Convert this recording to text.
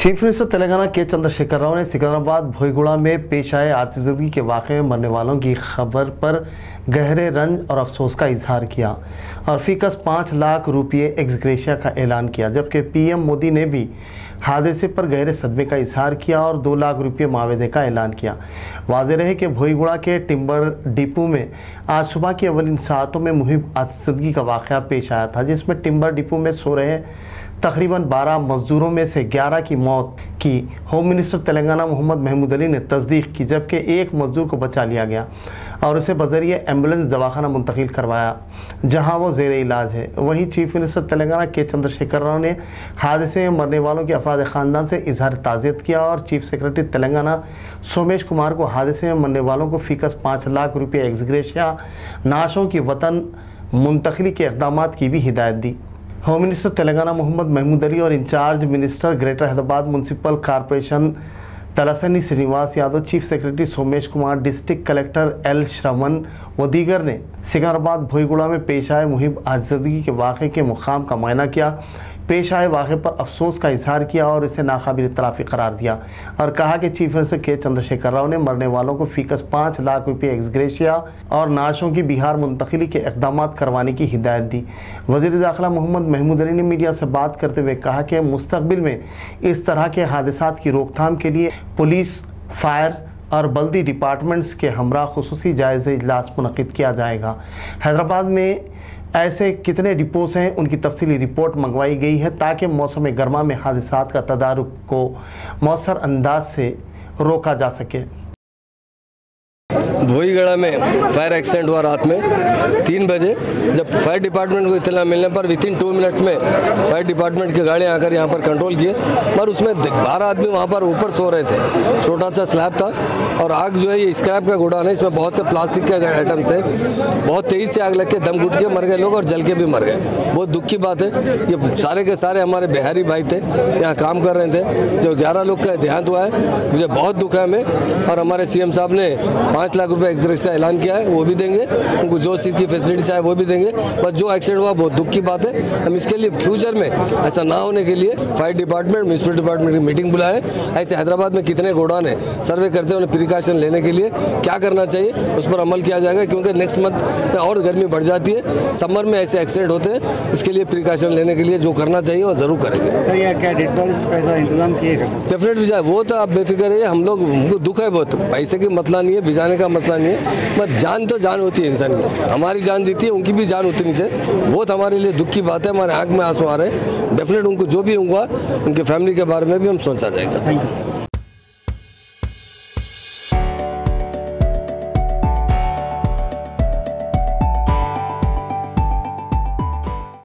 Chief minister Telangana के चंद्रशेखर राव ने सिकंदराबाद, भोईगुड़ा में पेश आए आतिजगी के वाक़े में मरने वालों की खबर पर गहरे रंज और अफसोस का इजहार किया और फीकस पाँच लाख रुपये एक्सग्रेशिया का ऐलान किया, जबकि पीएम मोदी ने भी हादसे पर गहरे सदमे का इजहार किया और दो लाख रुपये मुआवजे का ऐलान किया। वाज रहे कि भोईगुड़ा के टिम्बर डिपो में आज सुबह की अवलिन सातों में मुहिम आतिजगी का वाक़ पेश आया था, जिसमें टिम्बर डिपो में सो रहे तकरीबन 12 मजदूरों में से 11 की मौत की। होम मिनिस्टर तेलंगाना मोहम्मद महमूद अली ने तस्दीक की, जबकि एक मजदूर को बचा लिया गया और उसे बजरिए एंबुलेंस दवाखाना मुंतकिल करवाया, जहाँ वो जेर इलाज है। वहीं चीफ मिनिस्टर तेलंगाना के चंद्रशेखर राव ने हादसे में मरने वालों के अफराद ख़ानदान से इजहार ताज़ियत किया और चीफ सेक्रेटरी तेलंगाना सोमेश कुमार को हादसे में मरने वालों को फ़ीकस पाँच लाख रुपये एग्जग्रेशिया नाशों की वतन मुंतकली के इकदाम की भी हिदायत दी। होम मिनिस्टर तेलंगाना मोहम्मद महमूद अली और incharge minister greater Hyderabad municipal corporation Talasani, Srinivas Yadav, chief secretary Somesh Kumar, district collector L Shravan व दीगर ने सिकंदराबाद, भोईगुड़ा में पेश आए मुहिब आजदगी के वाक़े के मुकाम का मुआयना किया। पेश आए वाक़े पर अफसोस का इजहार किया और इसे नाकाबिल तलाफ़ी करार दिया और कहा कि चीफ मिनिस्टर के चंद्रशेखर राव ने मरने वालों को फीकस पाँच लाख रुपये एक्सग्रेशिया और नाशों की बिहार मुंतकली के इकदाम करवाने की हिदायत दी। वजी दाखिला मोहम्मद महमूद अली ने मीडिया से बात करते हुए कहा कि मुस्तबिल में इस तरह के हादसा की रोकथाम के लिए पुलिस, फायर और बल्दी डिपार्टमेंट्स के हमरा खसूस जायज़ इजलास मनद किया जाएगा। हैदराबाद में ऐसे कितने डिपोस हैं, उनकी तफसली रिपोर्ट मंगवाई गई है ताकि मौसम गर्मा में हादसा का तदारक को मौसर अंदाज से रोका जा सके। भोईगढ़ा में फायर एक्सीडेंट हुआ रात में, तीन बजे, जब फायर डिपार्टमेंट को इतना मिलने पर विद इन टू मिनट्स में फायर डिपार्टमेंट की गाड़ियाँ आकर यहाँ पर कंट्रोल किए, पर उसमें बारह आदमी वहाँ पर ऊपर सो रहे थे। छोटा सा स्लैब था और आग जो है ये स्क्रैप का गोडाउन है इसमें बहुत से प्लास्टिक के आइटम्स थे। बहुत तेज़ी से आग लग के दम घुट के मर गए लोग और जल के भी मर गए। बहुत दुख की बात है। ये सारे के सारे हमारे बिहारी भाई थे, यहाँ काम कर रहे थे। जो ग्यारह लोग का देहांत हुआ है, मुझे बहुत दुख है हमें। और हमारे सीएम साहब ने पाँच लाख रुपए एक्सप्रेस का ऐलान किया है, वो भी देंगे। उनको जो चीज़ की फैसिलिटी चाहे वो भी देंगे। बस जो एक्सीडेंट हुआ, बहुत दुख की बात है। हम इसके लिए फ्यूचर में, ऐसा ना होने के लिए फायर डिपार्टमेंट म्यूनसिपल डिपार्टमेंट की मीटिंग बुलाए। ऐसे हैदराबाद में कितने गोडाउन है? सर्वे करते हैं उन्हें प्रिकॉशन लेने के लिए। क्या करना चाहिए? उस पर अमल किया जाएगा, क्योंकि नेक्स्ट मंथ में और गर्मी बढ़ जाती है। समर में ऐसे एक्सीडेंट होते हैं। इसके लिए प्रिकॉशन लेने के लिए जो करना चाहिए वो ज़रूर करेंगे। डेफिनेट भिजा वो तो आप बेफिक्र है हम लोग उनको दुख है बहुत। पैसे की मसला नहीं है भिजाने का मसला नहीं है बस जान तो जान होती है इंसान की। हमारी जान जीती है उनकी भी जान उतनी से बहुत हमारे लिए दुख की बात है हमारे आँख में आँसू आ रहे हैं। डेफिनेट उनको जो भी होगा उनके फैमिली के बारे में भी हम सोचा जाएगा। Thank you